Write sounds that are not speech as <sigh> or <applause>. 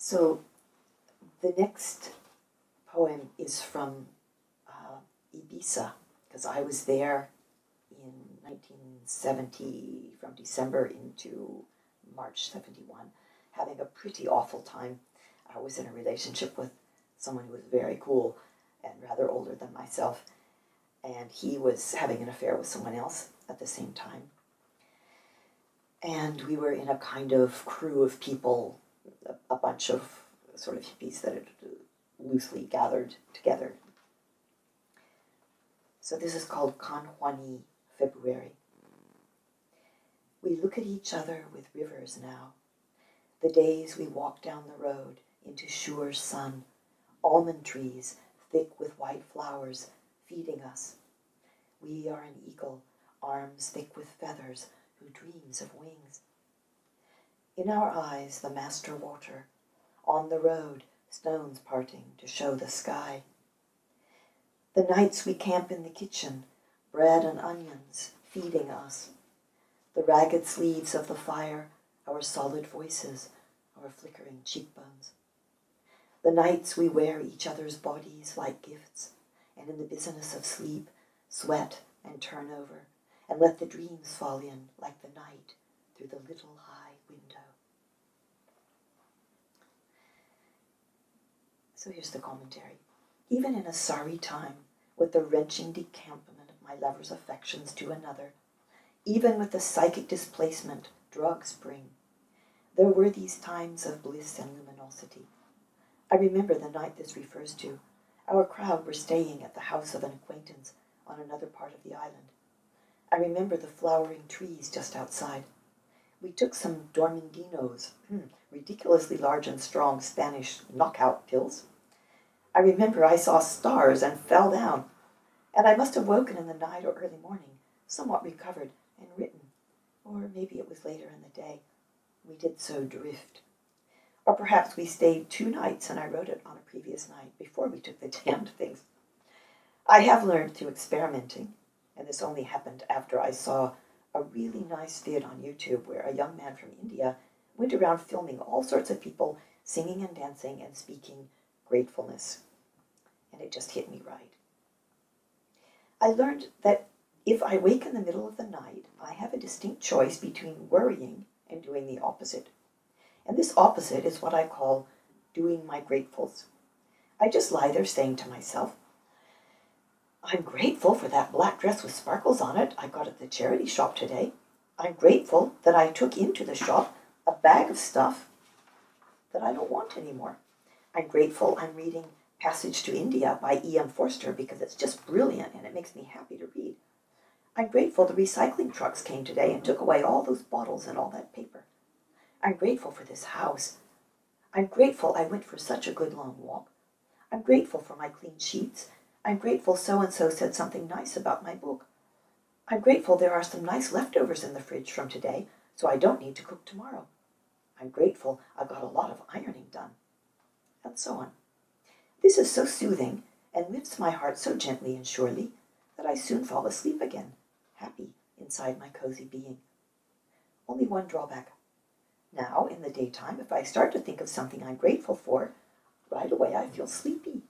So the next poem is from uh, Ibiza, because I was there in 1970, from December into March 71, having a pretty awful time. I was in a relationship with someone who was very cool and rather older than myself, and he was having an affair with someone else at the same time. And we were in a kind of crew of people, a, a bunch of sort of hippies that had loosely gathered together. So this is called Can Jani February. We look at each other with rivers now. The days we walk down the road into sure sun, almond trees thick with white flowers feeding us. We are an eagle, arms thick with feathers, who dreams of wings. In our eyes, the master water, on the road, stones parting to show the sky. The nights we camp in the kitchen, bread and onions feeding us. The ragged sleeves of the fire, our solid voices, our flickering cheekbones. The nights we wear each other's bodies like gifts, and in the business of sleep, sweat and turn over, and let the dreams fall in like the night through the little high window. So here's the commentary. Even in a sorry time, with the wrenching decampment of my lover's affections to another, even with the psychic displacement drugs bring, there were these times of bliss and luminosity. I remember the night this refers to. Our crowd were staying at the house of an acquaintance on another part of the island. I remember the flowering trees just outside. We took some dormindinos, hmm, ridiculously large and strong Spanish knockout pills. I remember I saw stars and fell down, and I must have woken in the night or early morning, somewhat recovered and written, or maybe it was later in the day. We did so drift. Or perhaps we stayed two nights and I wrote it on a previous night before we took the <laughs> damned things. I have learned through experimenting, and this only happened after I saw a really nice vid on YouTube where a young man from India went around filming all sorts of people singing and dancing and speaking gratefulness. And it just hit me right. I learned that if I wake in the middle of the night, I have a distinct choice between worrying and doing the opposite. And this opposite is what I call doing my gratefuls. I just lie there saying to myself, I'm grateful for that black dress with sparkles on it I got at the charity shop today. I'm grateful that I took into the shop a bag of stuff that I don't want anymore. I'm grateful I'm reading Passage to India by E.M. Forster because it's just brilliant and it makes me happy to read. I'm grateful the recycling trucks came today and took away all those bottles and all that paper. I'm grateful for this house. I'm grateful I went for such a good long walk. I'm grateful for my clean sheets I'm grateful so and so said something nice about my book. I'm grateful there are some nice leftovers in the fridge from today, so I don't need to cook tomorrow. I'm grateful I got a lot of ironing done. And so on. This is so soothing and lifts my heart so gently and surely that I soon fall asleep again, happy inside my cozy being. Only one drawback. Now, in the daytime, if I start to think of something I'm grateful for, right away I feel sleepy